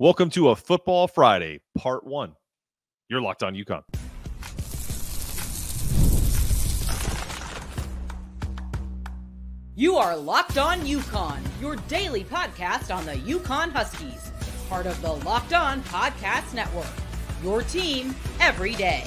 Welcome to a Football Friday, Part One. You're locked on UConn. You are Locked On UConn, your daily podcast on the UConn Huskies, part of the Locked On Podcast Network. Your team every day.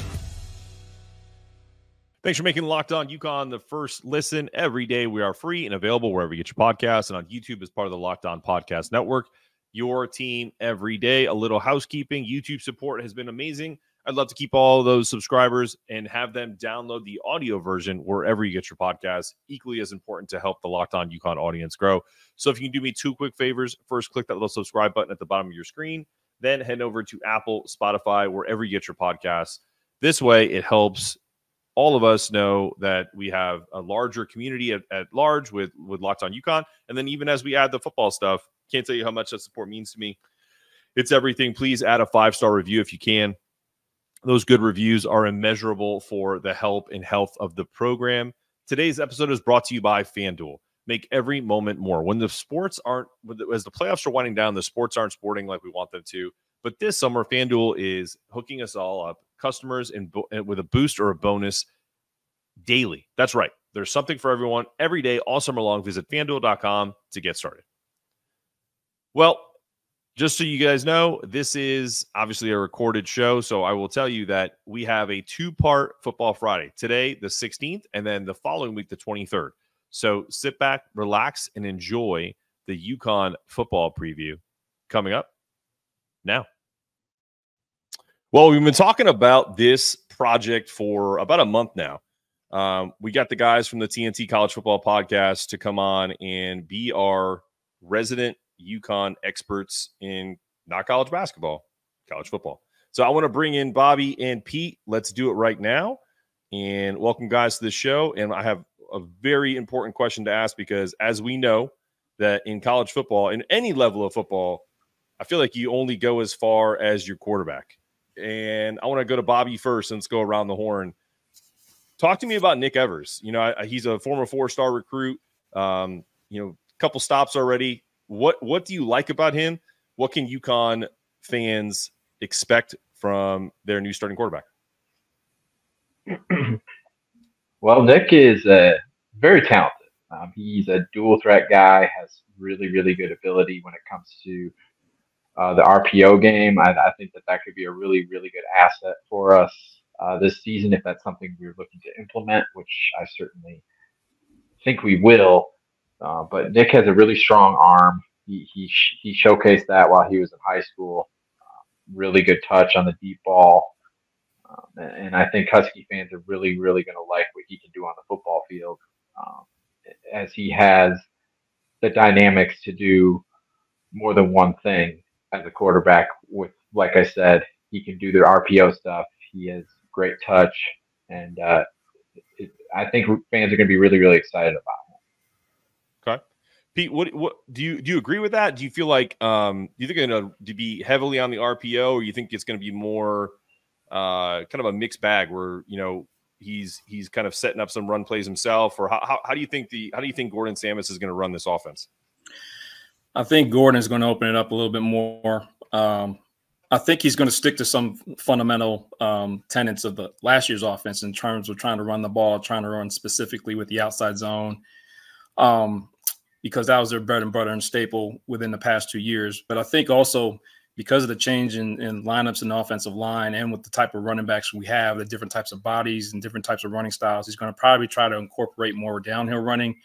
Thanks for making Locked On UConn the first listen every day. We are free and available wherever you get your podcasts and on YouTube as part of the Locked On Podcast Network. Your team every day. A little housekeeping. YouTube support has been amazing. I'd love to keep all those subscribers and have them download the audio version wherever you get your podcast. Equally as important to help the Locked On UConn audience grow. So if you can do me two quick favors, first click that little subscribe button at the bottom of your screen, then head over to Apple, Spotify, wherever you get your podcasts. This way, it helps all of us know that we have a larger community at, at large with with Locked On UConn, and then even as we add the football stuff, can't tell you how much that support means to me. It's everything. Please add a five star review if you can those good reviews are immeasurable for the help and health of the program. Today's episode is brought to you by FanDuel. Make every moment more. When the sports aren't, as the playoffs are winding down, the sports aren't sporting like we want them to. But this summer, FanDuel is hooking us all up, customers, in, eh, with a boost or a bonus daily. That's right. There's something for everyone every day, all summer long. Visit fanduel.com to get started. Well, just so you guys know, this is obviously a recorded show. So I will tell you that we have a two part Football Friday today, the 16th, and then the following week, the 23rd. So sit back, relax, and enjoy the UConn football preview coming up now. Well, we've been talking about this project for about a month now. Um, we got the guys from the TNT College Football Podcast to come on and be our resident UConn experts in not college basketball, college football. So I want to bring in Bobby and Pete. Let's do it right now. And welcome, guys, to the show. And I have a very important question to ask because, as we know, that in college football, in any level of football, I feel like you only go as far as your quarterback. And I want to go to Bobby first. And let's go around the horn. Talk to me about Nick Evers. You know, he's a former four-star recruit. Um, you know, a couple stops already what what do you like about him? What can UConn fans expect from their new starting quarterback? well, Nick is uh, very talented. Um, he's a dual threat guy, has really, really good ability when it comes to uh, the RPO game. I, I, think that that could be a really, really good asset for us uh, this season if that's something we're looking to implement, which I certainly think we will. Uh, but Nick has a really strong arm. He he he showcased that while he was in high school. Uh, really good touch on the deep ball, um, and, and, I think Husky fans are really really going to like what he can do on the football field, um, as he has the dynamics to do more than one thing as a quarterback. With like I said, he can do the RPO stuff. He has great touch, and uh, it, I think fans are going to be really really excited about. Pete, what what do you do you agree with that? Do you feel like um do you think going to be heavily on the RPO, or you think it's going to be more uh kind of a mixed bag where you know he's he's kind of setting up some run plays himself, or how how, how do you think the how do you think Gordon Sammis is going to run this offense? I think Gordon is going to open it up a little bit more. Um, I think he's going to stick to some fundamental um, tenets of the last year's offense in terms of trying to run the ball, trying to run specifically with the outside zone. Um, because that was their bread and butter and staple within the past two years. But I think also because of the change in, in lineups and offensive line and with the type of running backs we have, the different types of bodies and different types of running styles, he's going to probably try to incorporate more downhill running,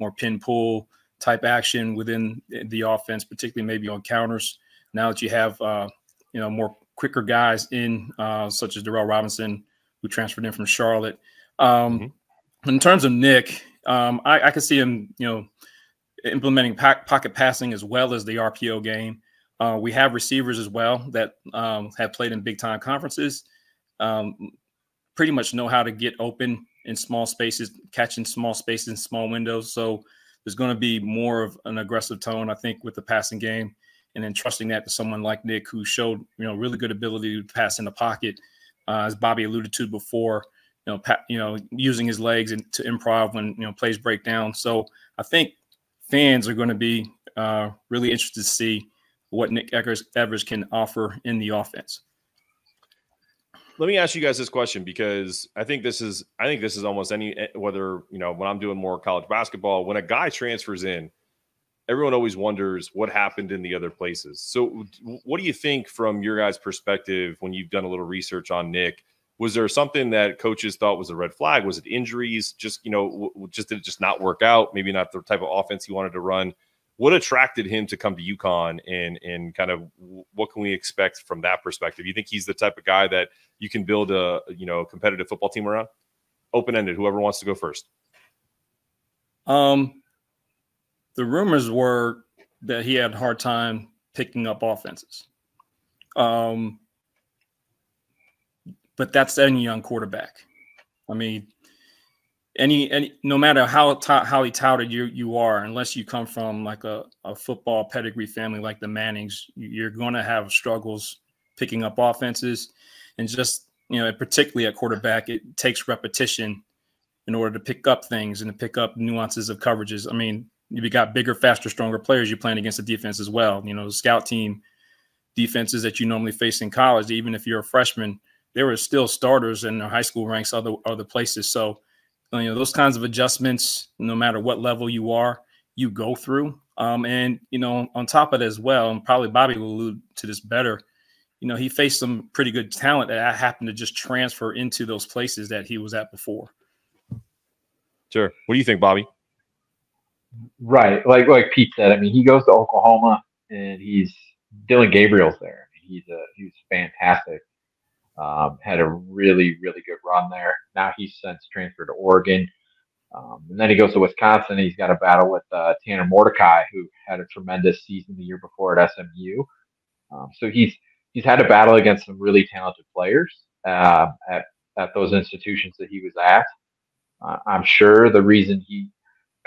more pin pull type action within the offense, particularly maybe on counters. Now that you have, uh, you know, more quicker guys in, uh, such as Durell Robinson, who transferred in from Charlotte. Um, mm-hmm. In terms of Nick, um, I, I could see him, you know, implementing pocket passing as well as the RPO game. Uh, we have receivers as well that um, have played in big time conferences, um, pretty much know how to get open in small spaces, catching small spaces in small windows. So there's going to be more of an aggressive tone, I think, with the passing game, and then trusting that to someone like Nick, who showed you know really good ability to pass in the pocket, uh, as Bobby alluded to before. You know, you know, using his legs and to improv when you know plays break down. So I think fans are going to be uh, really interested to see what Nick Evers, Evers can offer in the offense. Let me ask you guys this question because I think this is I think this is almost any eh, whether you know when I'm doing more college basketball when a guy transfers in, everyone always wonders what happened in the other places. So, what do you think from your guys' perspective when you've done a little research on Nick? Was there something that coaches thought was a red flag? Was it injuries? Just you know, just did it just not work out? Maybe not the type of offense he wanted to run. What attracted him to come to UConn, and and kind of what can we expect from that perspective? You think he's the type of guy that you can build a you know competitive football team around? Open ended. Whoever wants to go first. Um, the rumors were that he had a hard time picking up offenses. Um, but that's any young quarterback. I mean, any any no matter how he touted you you are, unless you come from like a, a football pedigree family like the Mannings, you're going to have struggles picking up offenses, and just you know, particularly at quarterback, it takes repetition in order to pick up things and to pick up nuances of coverages. I mean, you got bigger, faster, stronger players you're playing against the defense as well. You know, the scout team defenses that you normally face in college, even if you're a freshman there were still starters in their high school ranks other other places. So you know those kinds of adjustments, no matter what level you are, you go through. Um, and you know, on top of it as well, and probably Bobby will allude to this better. You know, he faced some pretty good talent that I happened to just transfer into those places that he was at before. Sure. What do you think, Bobby? Right, like like Pete said. I mean, he goes to Oklahoma, and he's Dillon Gabriel's there. He's a he's fantastic. Um, had a really, really good run there. Now he's since transferred to Oregon. Um, and then he goes to Wisconsin. he's got a battle with uh, Tanner Mordecai, who had a tremendous season the year before at SMU. Um, so he's he's had a battle against some really talented players uh, at at those institutions that he was at. Uh, I'm sure the reason he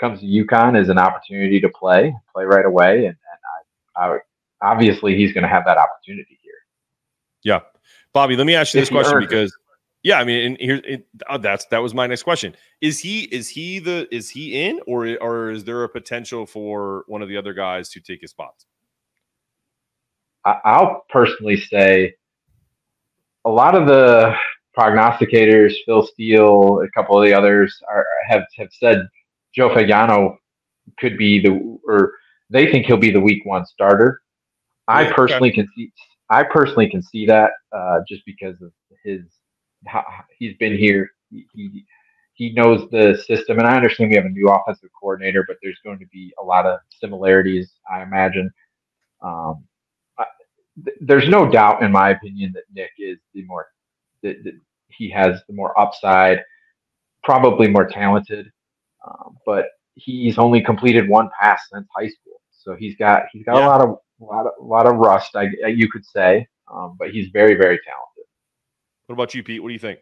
comes to UConn is an opportunity to play, play right away, and, and I, I, obviously he's going to have that opportunity here. Yeah, Bobby, let me ask you this question because yeah, I mean, and here it, oh, that's that was my next question. Is he is he the is he in or or is there a potential for one of the other guys to take his spots? I'll personally say a lot of the prognosticators, Phil Steele, a couple of the others are have have said Joe Fagnano could be the or they think he'll be the week one starter. I personally okay. can see I personally can see that uh, just because of his how, he's been here. He, he, he knows the system, and I understand we have a new offensive coordinator, but there's going to be a lot of similarities, I imagine. Um, I, th- there's no doubt, in my opinion, that Nick is the more that, that he has the more upside, probably more talented, um, but he's only completed one pass since high school, so he's got he's got yeah. a lot of a lot of, a lot of rust, I, you could say, um, but he's very, very talented. What about you, Pete? What do you think?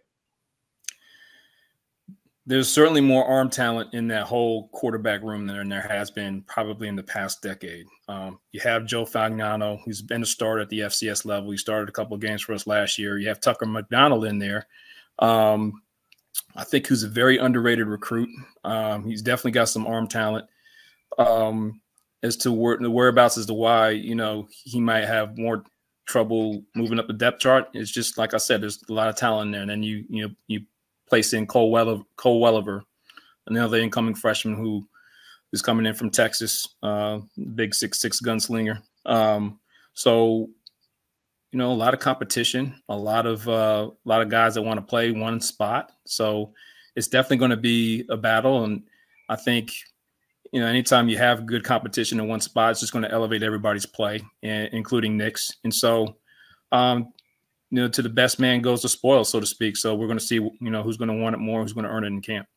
There's certainly more arm talent in that whole quarterback room than there has been probably in the past decade. Um, you have Joe Fagnano, who's been a starter at the FCS level. He started a couple of games for us last year. You have Tucker McDonald in there. Um, I think who's a very underrated recruit. Um, he's definitely got some arm talent. Um, as to where the whereabouts as to why you know he might have more trouble moving up the depth chart. It's just like I said, there's a lot of talent there, and then you you know you place in Cole Welliver, Cole Welliver, another incoming freshman who is coming in from Texas, uh, big six six gunslinger. Um, so you know a lot of competition, a lot of uh, a lot of guys that want to play one spot. So it's definitely going to be a battle, and I think you know, anytime you have good competition in one spot, it's just going to elevate everybody's play, including Nick's. And so, um, you know, to the best man goes the spoil, so to speak. So we're going to see, you know, who's going to want it more, who's going to earn it in camp.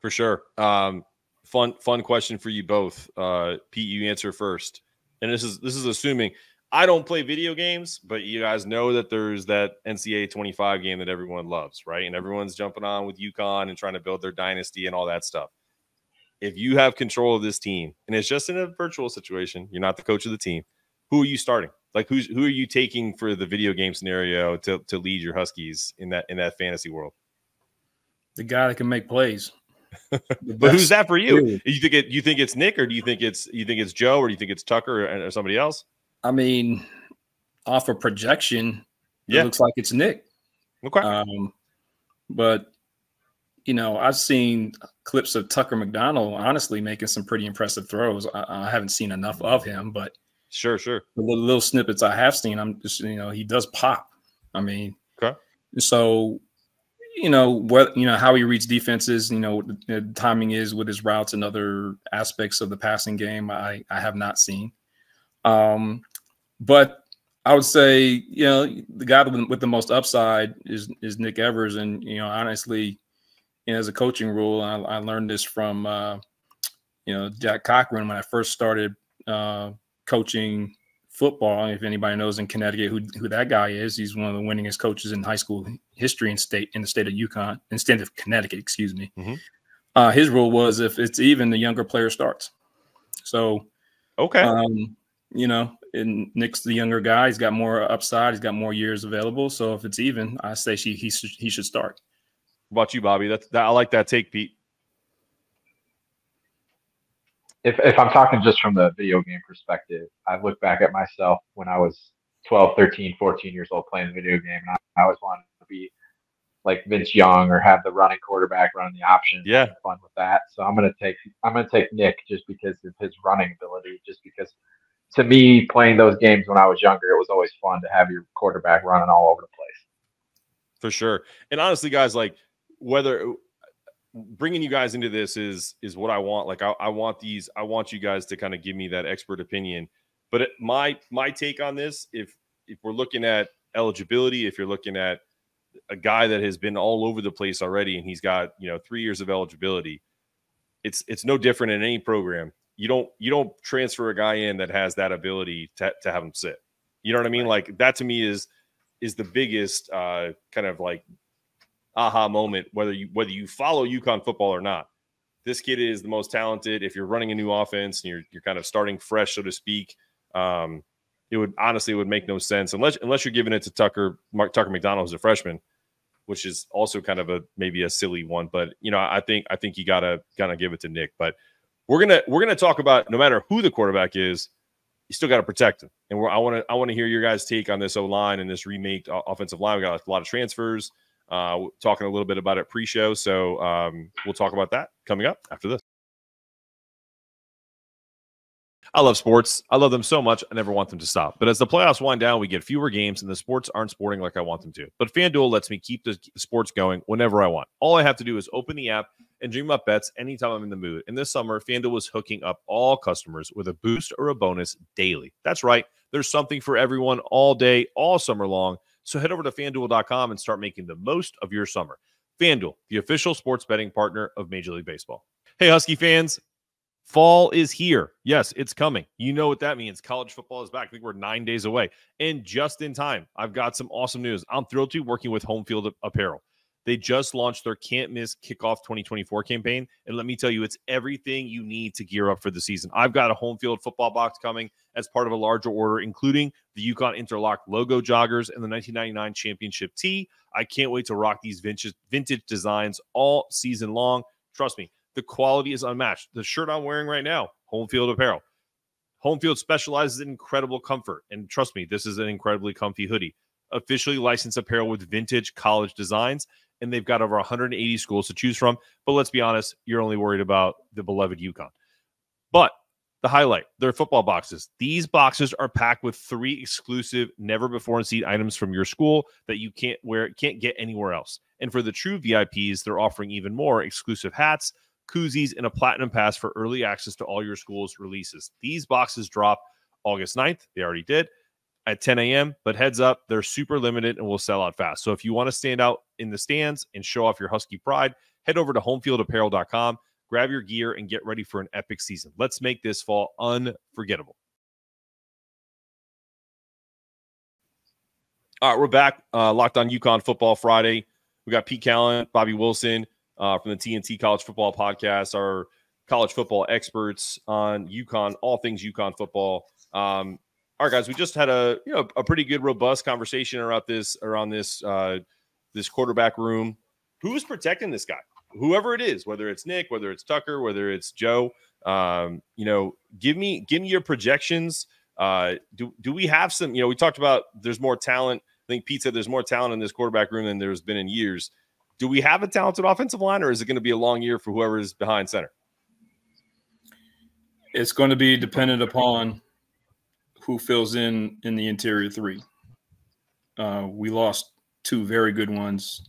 For sure. Um, fun, fun question for you both. Uh, Pete, you answer first. And this is this is assuming I don't play video games, but you guys know that there's that NCAA 25 game that everyone loves, right? And everyone's jumping on with UConn and trying to build their dynasty and all that stuff if you have control of this team and it's just in a virtual situation, you're not the coach of the team, who are you starting? Like who's who are you taking for the video game scenario to to lead your Huskies in that in that fantasy world? The guy that can make plays. but who's that for you? You think it you think it's Nick or do you think it's you think it's Joe or do you think it's Tucker or, or somebody else? I mean, off of projection, Yeah. it looks like it's Nick. Okay. Um, but you know, I've seen clips of Tucker McDonald honestly making some pretty impressive throws. I, I haven't seen enough of him, but sure, sure. the little, little snippets I have seen, I'm just you know he does pop. I mean, Okay. So, you know what you know how he reads defenses. You know what the, the timing is with his routes and other aspects of the passing game. I I have not seen. Um, but I would say you know the guy with, with the most upside is is Nick Evers, and you know honestly, you know, as a coaching rule, I, I learned this from uh, you know Jack Cochran when I first started uh, coaching football. If anybody knows in Connecticut who, who that guy is, he's one of the winningest coaches in high school history in state in the state of UConn, in state of Connecticut, excuse me. Mhm. Uh, his rule was if it's even, the younger player starts. So, Okay. um, you know, and Nick's the younger guy. He's got more upside. He's got more years available. So if it's even, I say she he should he should start. What about you, Bobby? That's that. I like that take, Pete. if if I'm talking just from the video game perspective, I look back at myself when I was 12, 13, 14 years old playing video game, and I, I always wanted to be like Vince Young or have the running quarterback running the option. Yeah. fun with that. So I'm gonna take I'm gonna take Nick just because of his running ability. Just because to me, playing those games when I was younger, it was always fun to have your quarterback running all over the place. for sure. And honestly, guys, like whether bringing you guys into this is is what I want. Like I, I want these. I want you guys to kind of give me that expert opinion. But it, my my take on this, if if we're looking at eligibility, if you're looking at a guy that has been all over the place already, and he's got you know three years of eligibility, it's it's no different in any program. You don't you don't transfer a guy in that has that ability to to have him sit. You know what I mean? Like that to me is is the biggest uh, kind of like aha moment whether you whether you follow UConn football or not. This kid is the most talented. If you're running a new offense and you're you're kind of starting fresh, so to speak, um, it would honestly it would make no sense unless unless you're giving it to Tucker Mark Tucker McDonald as a freshman, which is also kind of a maybe a silly one. But you know, I think I think you gotta gotta give it to Nick. But we're gonna we're gonna talk about no matter who the quarterback is, you still got to protect him. And I want to I want to hear your guys' take on this O line and this remake offensive line. We got a lot of transfers. Uh, talking a little bit about it pre-show, so um, we'll talk about that coming up after this. I love sports. I love them so much. I never want them to stop. But as the playoffs wind down, we get fewer games and the sports aren't sporting like I want them to. But FanDuel lets me keep the sports going whenever I want. All I have to do is open the app and dream up bets anytime I'm in the mood. And this summer, FanDuel is hooking up all customers with a boost or a bonus daily. That's right. There's something for everyone all day, all summer long. So head over to fanduel.com and start making the most of your summer. FanDuel, the official sports betting partner of Major League Baseball. Hey, Husky fans, fall is here. Yes, it's coming. You know what that means. College football is back. I think we're nine days away. And just in time, I've got some awesome news. I'm thrilled to be working with Home Field Apparel. They just launched their Can't Miss Kickoff 2024 campaign. And let me tell you, it's everything you need to gear up for the season. I've got a home field football box coming as part of a larger order, including the UConn Interlock logo joggers and the 1999 championship tee. I can't wait to rock these vintage, vintage designs all season long. Trust me, the quality is unmatched. The shirt I'm wearing right now, Home Field Apparel. Home Field specializes in incredible comfort. And trust me, this is an incredibly comfy hoodie. Officially licensed apparel with vintage college designs and they've got over 180 schools to choose from. But let's be honest, you're only worried about the beloved UConn. But the highlight, their football boxes. These boxes are packed with three exclusive, never before seen items from your school that you can't wear, can't get anywhere else. And for the true VIPs, they're offering even more exclusive hats, koozies, and a platinum pass for early access to all your school's releases. These boxes drop August 9th. They already did at 10 a.m. But heads up, they're super limited and will sell out fast. So if you want to stand out in the stands and show off your Husky pride, head over to homefieldapparel.com, grab your gear, and get ready for an epic season. Let's make this fall unforgettable. All right, we're back. Uh, locked on UConn Football Friday. We got Pete Callan, Bobby Wilson uh, from the TNT College Football Podcast, our college football experts on UConn, all things UConn football. Um, all right, guys, we just had a you know a pretty good, robust conversation around this around this uh, this quarterback room. Who's protecting this guy? Whoever it is, whether it's Nick, whether it's Tucker, whether it's Joe, um, you know, give me give me your projections. Uh, do do we have some? You know, we talked about there's more talent. I think Pete said there's more talent in this quarterback room than there's been in years. Do we have a talented offensive line, or is it going to be a long year for whoever is behind center? It's going to be dependent upon who fills in in the interior three. Uh, we lost two very good ones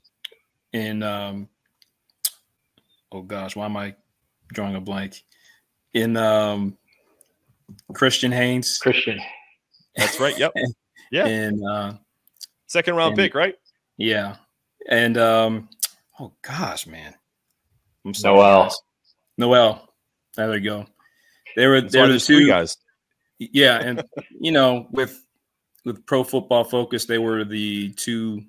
in. Um, oh gosh, why am I drawing a blank? In um, Christian Haynes. Christian. That's right. Yep. Yeah. and uh, second round and, pick, right? Yeah. And um, oh gosh, man. I'm sorry. Noel. Guys. Noel. There we go. They were they were the two guys. Yeah, and you know, with with Pro Football Focus, they were the two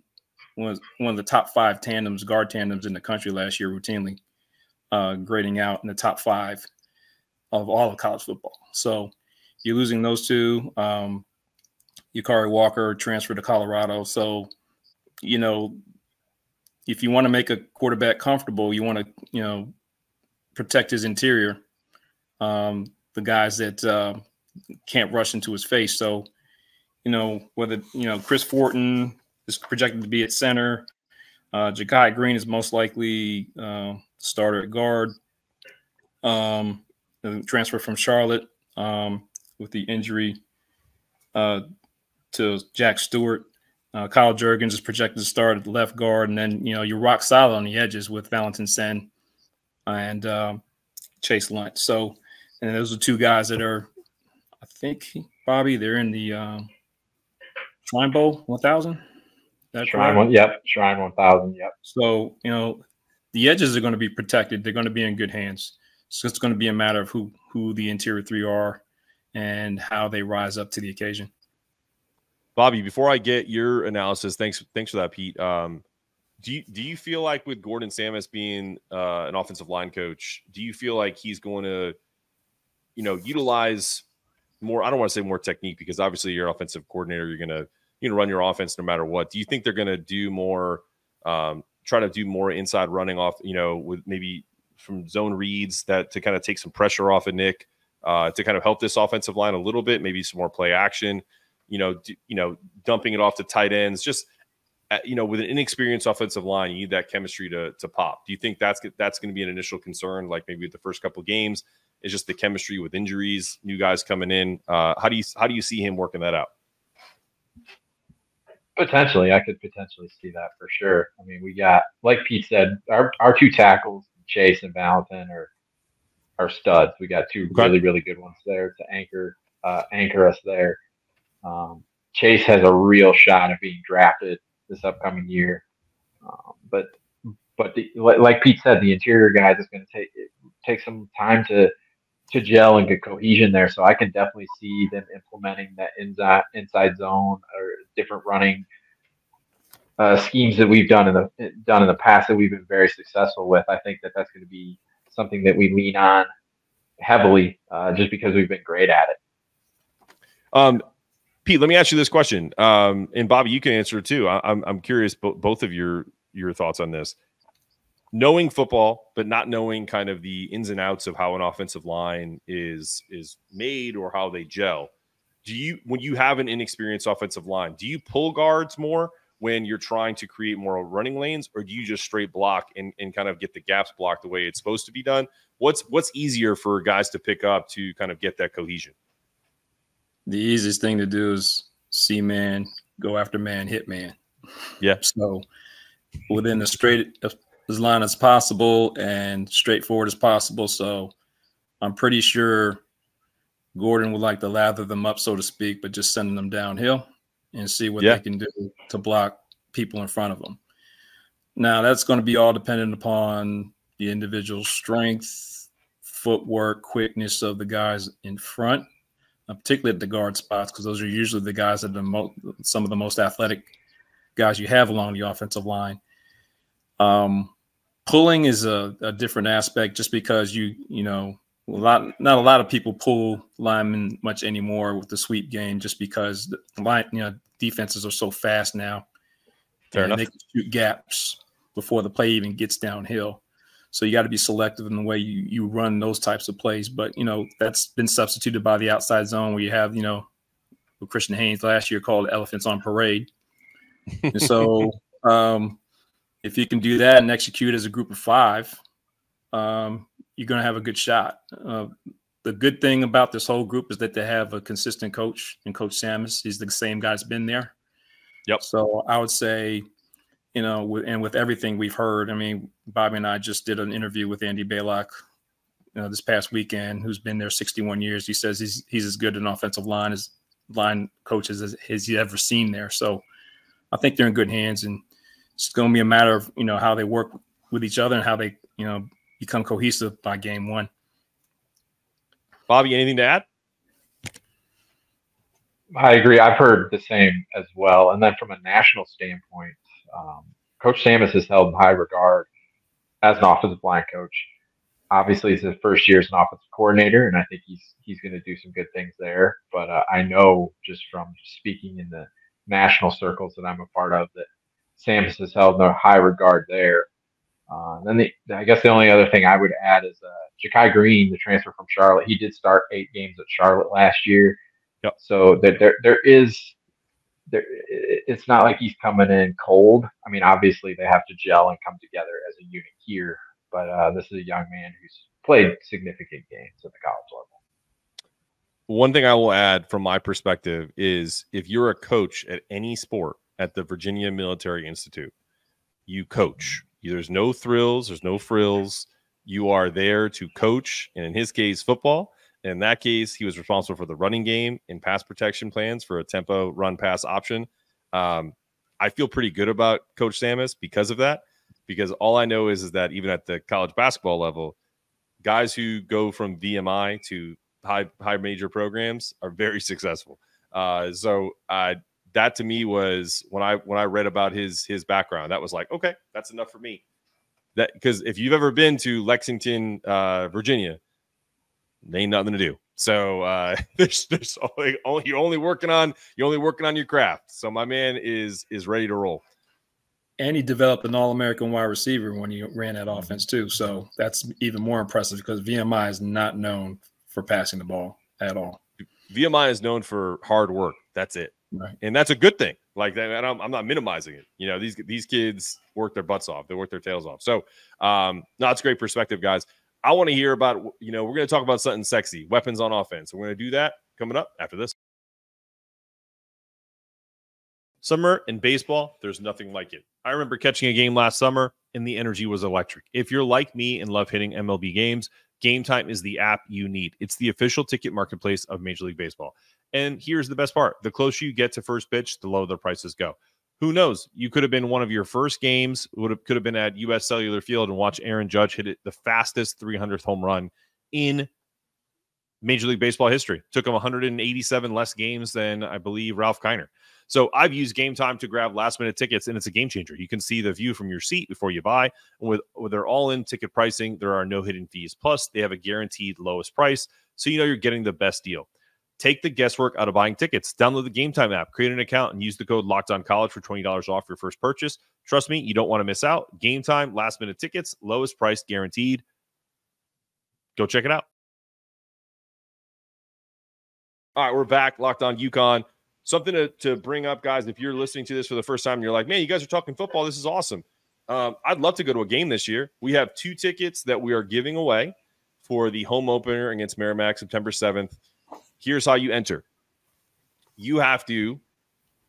one one of the top five tandems, guard tandems in the country last year, routinely uh, grading out in the top five of all of college football. So you're losing those two. Um, Yakari Walker transferred to Colorado. So, you know, if you want to make a quarterback comfortable, you want to, you know, protect his interior. Um, the guys that uh, can't rush into his face. So, you know, whether, you know, Chris Fortin is projected to be at center. Uh, Ja'Kai Green is most likely uh, starter at guard. Um, transfer from Charlotte um, with the injury uh, to Jack Stewart. Uh, Kyle Jurgens is projected to start at left guard, and then you know you're rock solid on the edges with Valentin Senn and um, Chase Lunt. So, and those are two guys that are, I think, Bobby, they're in the um, Shrine Bowl 1000. Shrine one, yep. Shrine 1000, yep. So you know the edges are going to be protected. They're going to be in good hands. So it's going to be a matter of who who the interior three are and how they rise up to the occasion. Bobby, before I get your analysis, thanks thanks for that, Pete. Um, do you do you feel like with Gordon Sammis being uh, an offensive line coach, do you feel like he's going to, you know, utilize more? I don't want to say more technique because obviously you're offensive coordinator. You're going to you know run your offense no matter what. Do you think they're going to do more? Um, try to do more inside running off, you know, with maybe from zone reads that to kind of take some pressure off of Nick uh, to kind of help this offensive line a little bit, maybe some more play action you know, d- you know, dumping it off to tight ends, just uh, you know, with an inexperienced offensive line, you need that chemistry to to pop. Do you think that's that's going to be an initial concern, like maybe with the first couple games, is just the chemistry with injuries, new guys coming in? Uh, how do you how do you see him working that out? Potentially, I could potentially see that for sure. I mean, we got like Pete said, our our two tackles, Chase and Valentin, are are studs. We got two really really good ones there to anchor uh, anchor us there. Um, Chase has a real shot of being drafted this upcoming year. Um, but but the, like Pete said, the interior guys is going to take take some time to to gel and get cohesion there. So I can definitely see them implementing that inside inside zone or different running uh, schemes that we've done in the done in the past that we've been very successful with. I think that that's going to be something that we lean on heavily uh, just because we've been great at it. Um, Pete, let me ask you this question, um, and Bobby, you can answer too. I, am I'm, I'm curious bo- both of your your thoughts on this. Knowing football, but not knowing kind of the ins and outs of how an offensive line is is made or how they gel. Do you, when you have an inexperienced offensive line, do you pull guards more when you're trying to create more running lanes, or do you just straight block and, and kind of get the gaps blocked the way it's supposed to be done? What's what's easier for guys to pick up to kind of get that cohesion? the easiest thing to do is see man, go after man, hit man. Yeah. So within as straight as line as possible and straightforward as possible. So I'm pretty sure Gordon would like to lather them up, so to speak, but just sending them downhill and see what yeah. they can do to block people in front of them. Now that's going to be all dependent upon the individual strength, footwork, quickness of the guys in front uh, particularly at the guard spots, because those are usually the guys that are mo- some of the most athletic guys you have along the offensive line. Um, pulling is a, a, different aspect, just because you you know a lot not a lot of people pull linemen much anymore with the sweep game, just because the line you know defenses are so fast now. Fair enough. They can shoot gaps before the play even gets downhill. So you got to be selective in the way you, you run those types of plays. But, you know, that's been substituted by the outside zone where you have, you know, what Christian Haynes last year called elephants on parade. and so um, if you can do that and execute as a group of five, um, you're going to have a good shot. Uh, the good thing about this whole group is that they have a consistent coach and Coach Sammis. He's the same guy that's been there. Yep. So I would say, you know, and with everything we've heard, I mean, Bobby and I just did an interview with Andy Baylock you know, this past weekend, who's been there 61 years. He says he's he's as good an offensive line as line coaches as, as he ever seen there. So I think they're in good hands, and it's going to be a matter of you know how they work with each other and how they you know become cohesive by game one. Bobby, anything to add? I agree. I've heard the same as well. And then from a national standpoint, um, Coach Sammis is held in high regard as an offensive line coach. Obviously, it's his first year as an offensive coordinator, and I think he's he's going to do some good things there. But uh, I know just from speaking in the national circles that I'm a part of that Sammis is held in high regard there. Uh, then the, I guess the only other thing I would add is uh, Ja'Kai Green, the transfer from Charlotte. He did start eight games at Charlotte last year. Yep. So there, there, there is there. It's not like he's coming in cold. I mean, obviously they have to gel and come together as a unit here. But uh, this is a young man who's played significant games at the college level. One thing I will add from my perspective is if you're a coach at any sport at the Virginia Military Institute, you coach there's no thrills, there's no frills. You are there to coach, and in his case, football. In that case, he was responsible for the running game and pass protection plans for a tempo run pass option. Um, I feel pretty good about Coach Sammis because of that. Because all I know is, is that even at the college basketball level, guys who go from VMI to high high major programs are very successful. Uh, so uh, that to me was when I when I read about his his background, that was like, okay, that's enough for me. That because if you've ever been to Lexington, uh, Virginia, ain't nothing to do. So uh, there's there's only, only you're only working on you're only working on your craft. So my man is is ready to roll. And he developed an All-American wide receiver when he ran that offense too. So that's even more impressive because VMI is not known for passing the ball at all. VMI is known for hard work. That's it. Right. And that's a good thing. Like that, I'm, I'm not minimizing it. You know, these these kids work their butts off. They work their tails off. So, um, no, it's great perspective, guys. I want to hear about. You know, we're going to talk about something sexy, weapons on offense. We're going to do that coming up after this. Summer in baseball, there's nothing like it. I remember catching a game last summer, and the energy was electric. If you're like me and love hitting MLB games, Game Time is the app you need. It's the official ticket marketplace of Major League Baseball. And here's the best part the closer you get to first pitch, the lower the prices go. Who knows? You could have been one of your first games, would have could have been at US Cellular Field and watch Aaron Judge hit it the fastest 300th home run in Major League Baseball history. Took him 187 less games than I believe Ralph Kiner. So I've used Game Time to grab last minute tickets, and it's a game changer. You can see the view from your seat before you buy. And with, with their all in ticket pricing, there are no hidden fees. Plus, they have a guaranteed lowest price, so you know you're getting the best deal. Take the guesswork out of buying tickets. Download the Game Time app, create an account, and use the code Locked On College for twenty dollars off your first purchase. Trust me, you don't want to miss out. Game Time, last minute tickets, lowest price guaranteed. Go check it out. All right, we're back. Locked On UConn. Something to, to bring up, guys. If you're listening to this for the first time, and you're like, man, you guys are talking football. This is awesome. Um, I'd love to go to a game this year. We have two tickets that we are giving away for the home opener against Merrimack September 7th here's how you enter you have to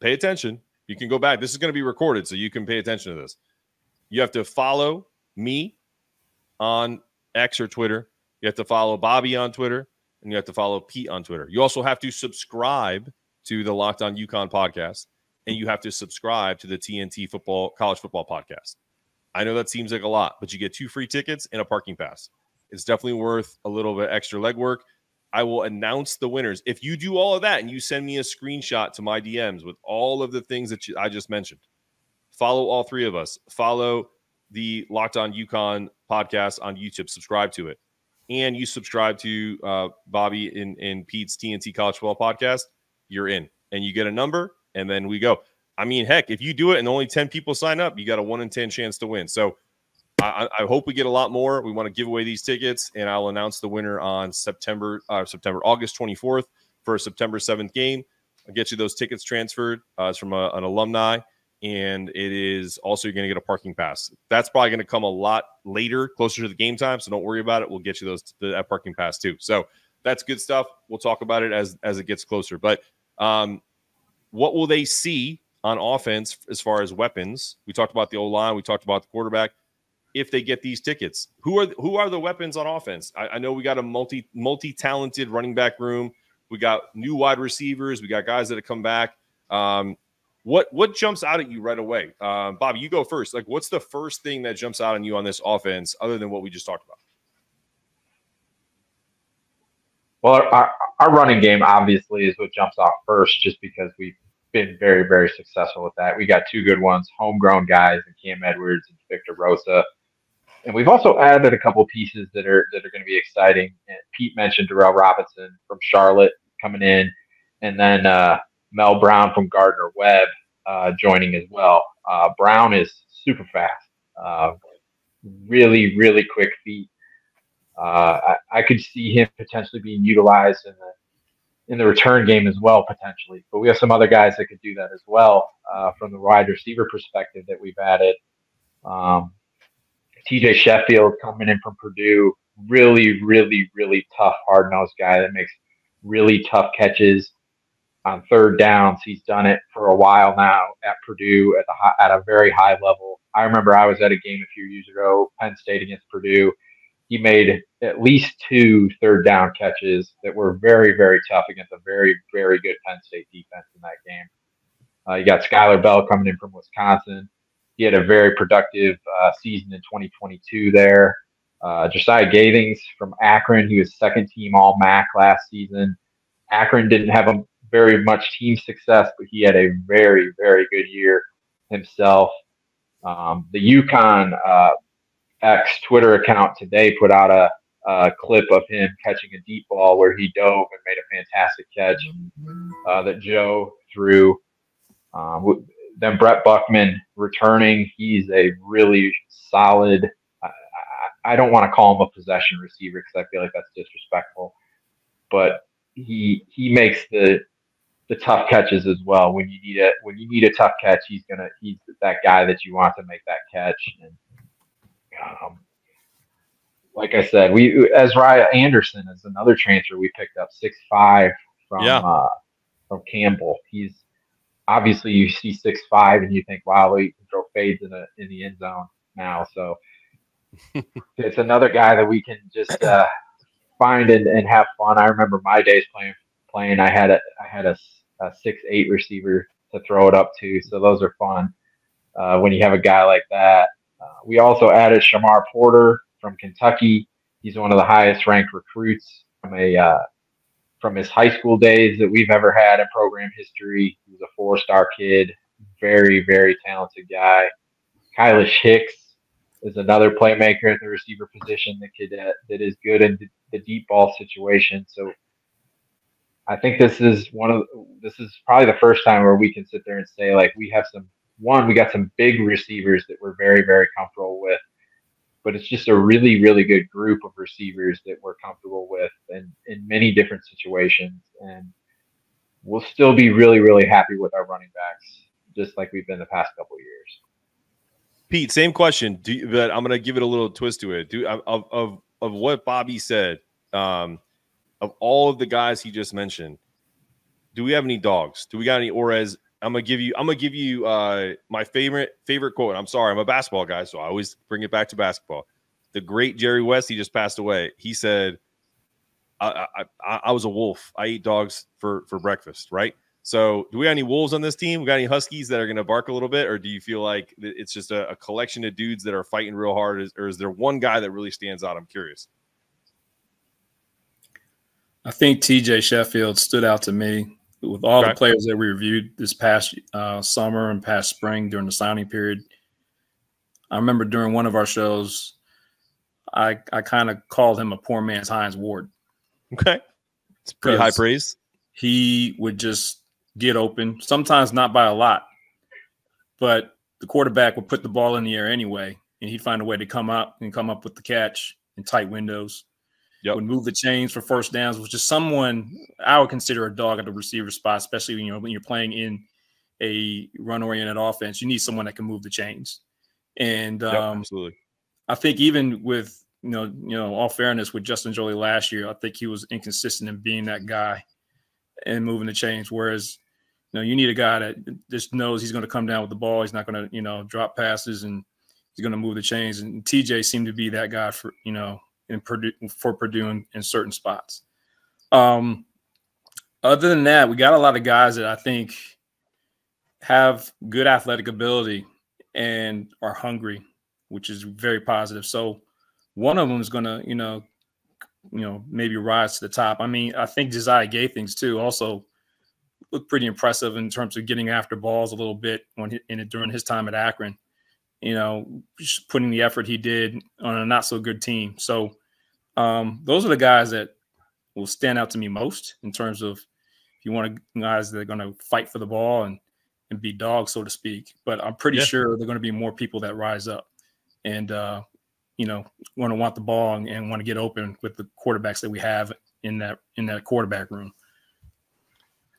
pay attention. You can go back. This is going to be recorded, so you can pay attention to this. You have to follow me on X or Twitter. You have to follow Bobby on Twitter, and you have to follow Pete on Twitter. You also have to subscribe to the Locked On UConn podcast, and you have to subscribe to the TNT Football College Football podcast. I know that seems like a lot, but you get two free tickets and a parking pass. It's definitely worth a little bit extra legwork. I will announce the winners. If you do all of that and you send me a screenshot to my DMs with all of the things that you, I just mentioned, follow all three of us. Follow the Locked On UConn podcast on YouTube. Subscribe to it, and you subscribe to uh, Bobby and, and Pete's TNT College Football podcast. You're in, and you get a number, and then we go. I mean, heck, if you do it and only ten people sign up, you got a one in ten chance to win. So I, I, hope we get a lot more. We want to give away these tickets, and I'll announce the winner on September, uh, September, August 24th for September 7th game. I'll get you those tickets transferred. Uh, it's from a, an alumni, and it is also you're going to get a parking pass. That's probably going to come a lot later, closer to the game time. So don't worry about it. We'll get you those that parking pass too. So that's good stuff. We'll talk about it as as it gets closer. But um, what will they see on offense as far as weapons? We talked about the O line. We talked about the quarterback. If they get these tickets, who are who are the weapons on offense? I, I know we got a multi multi talented running back room. We got new wide receivers. We got guys that have come back. Um, what what jumps out at you right away, um, Bobby? You go first. Like, what's the first thing that jumps out on you on this offense, other than what we just talked about? Well, our, our running game obviously is what jumps off first, just because we've been very, very successful with that. We got two good ones, homegrown guys, and Cam Edwards and Victor Rosa. And we've also added a couple pieces that are that are going to be exciting. And Pete mentioned Durell Robinson from Charlotte coming in, and then uh, Mel Brown from Gardner Webb uh, joining as well. Uh, Brown is super fast, uh, really, really quick feet. Uh, I, I, could see him potentially being utilized in the in the return game as well, potentially. But we have some other guys that could do that as well uh, from the wide receiver perspective that we've added. Um, TJ Sheffield coming in from Purdue, really, really, really tough, hard nosed guy that makes really tough catches on third downs. He's done it for a while now at Purdue at the high, at a very high level. I remember I was at a game a few years ago, Penn State against Purdue. He made at least two third down catches that were very, very tough against a very, very good Penn State defense in that game. Uh, you got Skyler Bell coming in from Wisconsin. He had a very productive uh, season in 2022 there. Uh, Josiah Gathings from Akron, he was second team All MAC last season. Akron didn't have a very much team success, but he had a very, very good year himself. Um, the UConn uh, X Twitter account today put out a, a, clip of him catching a deep ball where he dove and made a fantastic catch uh, that Joe threw. Um, then Brett Buckman returning. He's a really solid. I, I, I don't want to call him a possession receiver because I feel like that's disrespectful, but he he makes the the tough catches as well. When you need a when you need a tough catch, he's gonna he's that guy that you want to make that catch. And um, like I said, we Ezra Anderson is another transfer we picked up six five from yeah. uh, from Campbell. He's obviously you see six five and you think, wow, he can throw fades in the in the end zone now. So it's another guy that we can just uh, find and, and have fun. I remember my days playing playing. I had a I had a a six eight receiver to throw it up to. So those are fun uh, when you have a guy like that. Uh, we also added Shamar Porter from Kentucky. He's one of the highest ranked recruits from a uh, from his high school days that we've ever had in program history. He was a four star kid, very very talented guy. Kylish Hicks is another playmaker at the receiver position that could uh, that is good in the deep ball situation. So I think this is one of this is probably the first time where we can sit there and say like we have some one we got some big receivers that we're very very comfortable with, but it's just a really really good group of receivers that we're comfortable with and in many different situations and we'll still be really really happy with our running backs just like we've been the past couple years. Pete, same question, do you, but I'm going to give it a little twist to it. Do of of of what Bobby said. Um, of all of the guys he just mentioned, do we have any dogs? Do we got any Ores? I'm gonna give you. I'm gonna give you uh, my favorite favorite quote. I'm sorry, I'm a basketball guy, so I always bring it back to basketball. The great Jerry West, he just passed away. He said, I, I, I was a wolf. I eat dogs for for breakfast." Right. So, do we have any wolves on this team? We got any huskies that are going to bark a little bit, or do you feel like it's just a, a collection of dudes that are fighting real hard, or is there one guy that really stands out? I'm curious. I think TJ Sheffield stood out to me with all the players that we reviewed this past uh, summer and past spring during the signing period. I remember during one of our shows, I I kind of called him a poor man's Hines Ward. Okay, it's pretty high praise. He would just get open, sometimes not by a lot, but the quarterback would put the ball in the air anyway, and he'd find a way to come up and come up with the catch in tight windows Yep. would move the chains for first downs, which is someone I would consider a dog at the receiver spot, especially when you know when you're playing in a run oriented offense. You need someone that can move the chains. And Yep, um, absolutely. I think even with you know, you know, all fairness with Justin Joly last year, I think he was inconsistent in being that guy and moving the chains. Whereas, you know, you need a guy that just knows he's going to come down with the ball. He's not going to, you know, drop passes and he's going to move the chains. And TJ seemed to be that guy for, you know, in Purdue for Purdue in, in certain spots. Um, other than that, we got a lot of guys that I think have good athletic ability and are hungry, which is very positive. So one of them is going to, you know, you know, maybe rise to the top. I mean, I think Jasaiah Gathings too also look pretty impressive in terms of getting after balls a little bit when he, in during his time at Akron. You know, just putting the effort he did on a not so good team. So um, those are the guys that will stand out to me most in terms of if you want to, guys that are going to fight for the ball and and be dogs, so to speak. But I'm pretty Yeah. sure there are going to be more people that rise up and uh, you know want to want the ball and, and want to get open with the quarterbacks that we have in that in that quarterback room.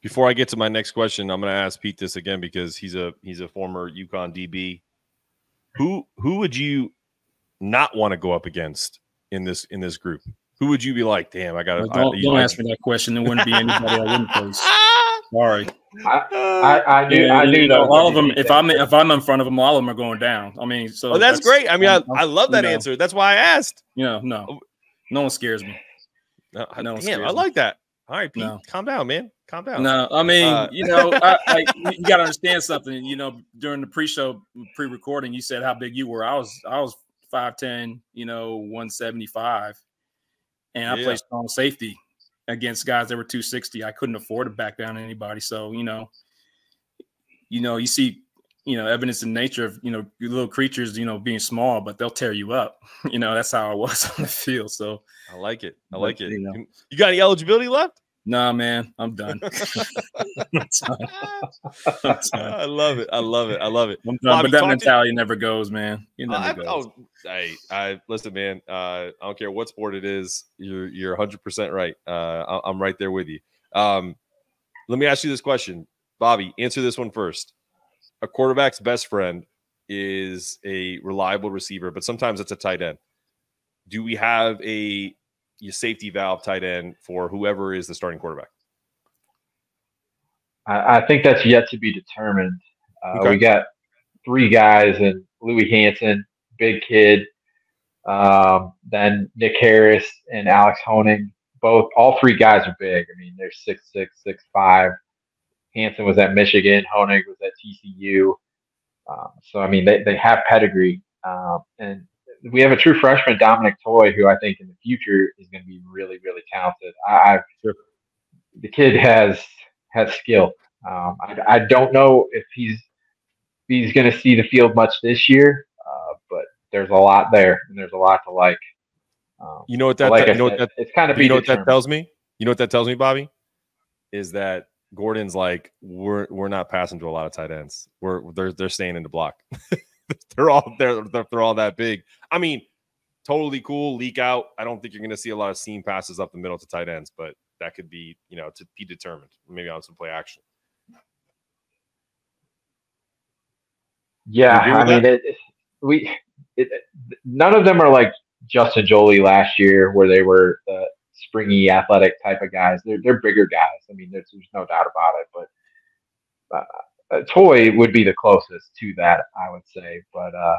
Before I get to my next question, I'm going to ask Pete this again because he's a he's a former UConn DB. Who who would you not want to go up against in this in this group? Who would you be like? Damn, I got Well, to. don't don't ask me that question. There wouldn't be anybody I wouldn't face. Sorry. I, I knew Yeah, I knew you that all of them. If I'm if I'm in front of them, all of them are going down. I mean, so Oh, that's, great. I mean, I, I'm- love that you know, answer. That's why I asked. You know, no, oh. no one scares me. No, I- No, it damn, scares I me. like that. All right, Pete, No. calm down, man. Calm down. No, I mean, Uh, you know, I, I, you got to understand something. You know, during the pre-show, pre-recording, you said how big you were. I was, I was five ten. You know, one seventy five, and I Yeah. played strong safety against guys that were two sixty. I couldn't afford to back down anybody. So you know, you know, you see, you know, evidence in nature of you know little creatures, you know, being small, but they'll tear you up. You know, that's how I was on the field. So I like it. I But, like it. you know. You got any eligibility left? Nah, man, I'm done. I'm done. I'm done. I love it. I love it. I love it. I'm done, Bobby, but that to- mentality never goes, man. It never I, goes. oh, hey, I listen, man. Uh, I don't care what sport it is. You're you're 100 percent right. Uh, I, I'm right there with you. Um, let me ask you this question, Bobby. Answer this one first. A quarterback's best friend is a reliable receiver, but sometimes it's a tight end. Do we have a, a safety valve tight end for whoever is the starting quarterback? I, I think that's yet to be determined. Uh, Okay. We got three guys and Louis Hansen, big kid, um, then Nick Harris and Alex Honig. Both, all three guys are big. I mean, they're six six, six five. Hansen was at Michigan. Honig was at TCU. Um, so I mean, they, they have pedigree, um, and we have a true freshman, Dominic Toy, who I think in the future is going to be really, really talented. I, Sure. the kid has has skill. Um, I, I don't know if he's he's going to see the field much this year, uh, but there's a lot there, and there's a lot to like. Um, You know what that? like you know what that? it's kind of you know what that tells me? You know what that tells me, Bobby? Is that Gordon's like we're we're not passing to a lot of tight ends. We're they're they're staying in the block. they're all they're they're they're all that big. I mean, totally cool. Leak out. I don't think you're going to see a lot of seam passes up the middle to tight ends, but that could be you know to be determined. Maybe on some play action. Yeah, I mean, it, it- we it, none of them are like Justin Joly last year, where they were the springy, athletic type of guys. They're they're bigger guys. I mean, there's, there's no doubt about it. But uh, uh, Toy would be the closest to that, I would say. But uh,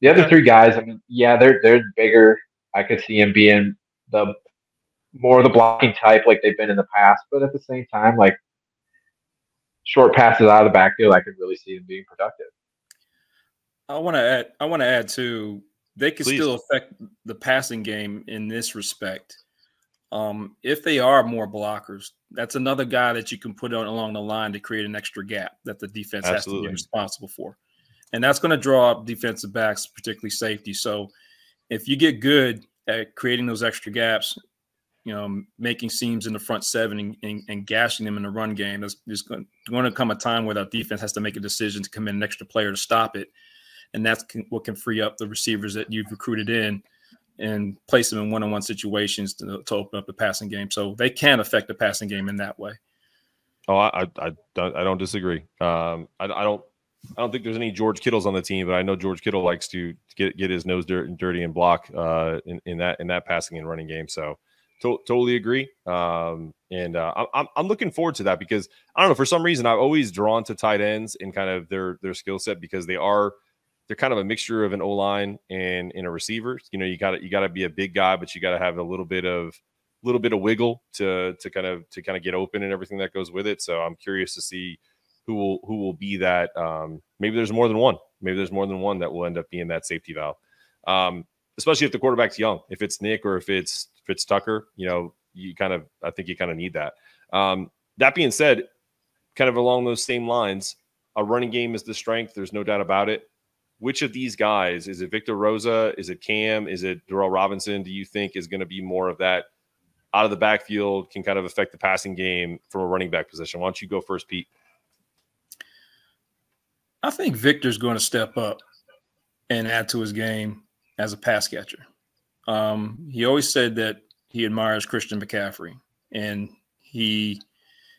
the other Okay. three guys, I mean, yeah, they're they're bigger. I could see him being the more the blocking type, like they've been in the past. But at the same time, like short passes out of the backfield, I could really see them being productive. I want to add. I want to add too. They could Please. still affect the passing game in this respect. Um, if they are more blockers, that's another guy that you can put on along the line to create an extra gap that the defense has to be responsible for, and that's going to draw up defensive backs, particularly safety. So, if you get good at creating those extra gaps, you know, making seams in the front seven and, and, and gashing them in the run game, there's, going to come a time where that defense has to make a decision to come in an extra player to stop it. And that's can, what can free up the receivers that you've recruited in and place them in one-on-one situations to, to open up the passing game. So they can affect the passing game in that way. Oh, I I, I don't I don't disagree. Um, I, I don't I don't think there's any George Kittles on the team, but I know George Kittle likes to get get his nose dirt, and dirty and block uh, in, in that in that passing and running game. So to- totally agree. Um, and uh, I'm I'm looking forward to that because I don't know for some reason I've always drawn to tight ends and kind of their their skill set because they are they're kind of a mixture of an O line and in a receiver. You know, you got you got to be a big guy, but you got to have a little bit of a little bit of wiggle to to kind of to kind of get open and everything that goes with it. So I'm curious to see who will who will be that. Um, maybe there's more than one. Maybe there's more than one that will end up being that safety valve. Um, especially if the quarterback's young. If it's Nick or if it's if it's Tucker, you know, you kind of I think you kind of need that. Um, that being said, kind of along those same lines, a running game is the strength. There's no doubt about it. Which of these guys is it? Victor Rosa? Is it Cam? Is it Durell Robinson? Do you think is going to be more of that out of the backfield can kind of affect the passing game from a running back position? Why don't you go first, Pete? I think Victor's going to step up and add to his game as a pass catcher. Um, he always said that he admires Christian McCaffrey, and he,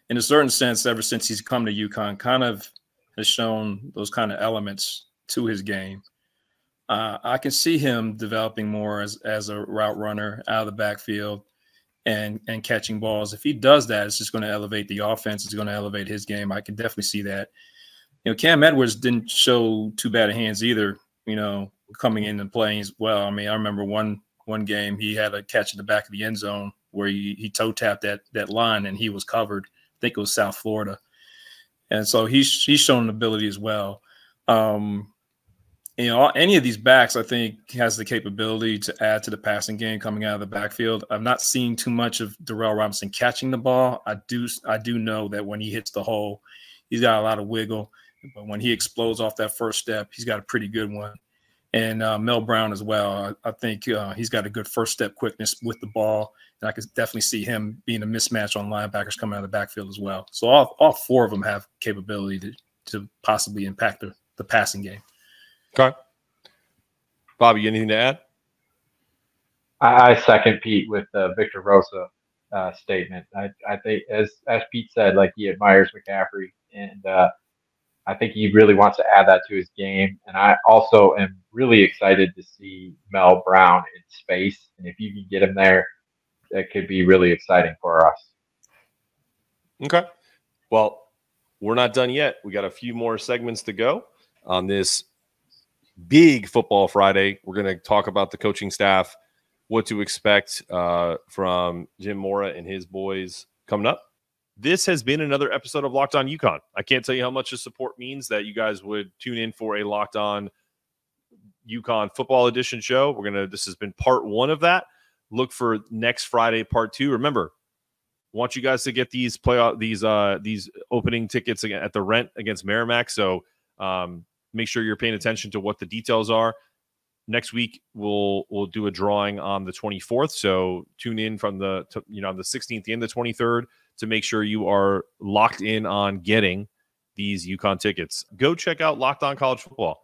in a certain sense, ever since he's come to UConn, kind of has shown those kind of elements to his game. Uh, I can see him developing more as as a route runner out of the backfield and and catching balls. If he does that, it's just going to elevate the offense. It's going to elevate his game. I can definitely see that. You know, Cam Edwards didn't show too bad of hands either. You know, coming in and playing as well. I mean, I remember one one game he had a catch in the back of the end zone where he, he toe tapped that that line and he was covered. I think it was South Florida, and so he's he's shown an ability as well. Um, you know, any of these backs, I think, has the capability to add to the passing game coming out of the backfield. I've not seen too much of Durell Robinson catching the ball. I do, I do know that when he hits the hole, he's got a lot of wiggle. But when he explodes off that first step, he's got a pretty good one. And uh, Mel Brown as well. I, I think uh, he's got a good first step quickness with the ball, and I could definitely see him being a mismatch on linebackers coming out of the backfield as well. So all, all four of them have capability to, to possibly impact the, the passing game. Okay. Bobby, anything to add? I, I second Pete with the Victor Rosa uh, statement. I, I think, as as Pete said, like he admires McCaffrey, and uh, I think he really wants to add that to his game. And I also am really excited to see Mel Brown in space, and if you can get him there, that could be really exciting for us. Okay. Well, we're not done yet. We got a few more segments to go on this big football Friday. We're going to talk about the coaching staff, what to expect uh, from Jim Mora and his boys coming up. This has been another episode of Locked On UConn. I can't tell you how much the support means that you guys would tune in for a Locked On UConn football edition show. We're gonna. This has been part one of that. Look for next Friday, part two. Remember, want you guys to get these playoff these uh these opening tickets at the rent against Merrimack. So um, make sure you're paying attention to what the details are. Next week we'll we'll do a drawing on the 24th. So tune in from the to, you know on the 16th and the 23rd to make sure you are locked in on getting these UConn tickets. Go check out Locked On College Football.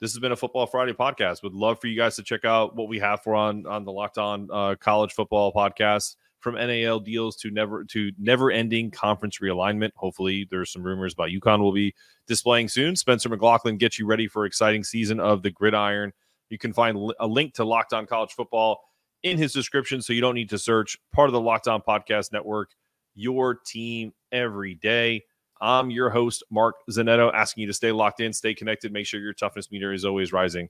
This has been a Football Friday podcast. Would love for you guys to check out what we have for on on the Locked On uh, College Football podcast from NIL deals to never to never ending conference realignment. Hopefully, there's some rumors about UConn will be displaying soon. Spencer McLaughlin gets you ready for exciting season of the Gridiron. You can find a link to Locked On College Football in his description, so you don't need to search. Part of the Locked On Podcast Network, your team every day. I'm your host, Mark Zanetto, asking you to stay locked in, stay connected, make sure your toughness meter is always rising.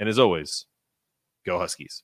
And as always, go Huskies.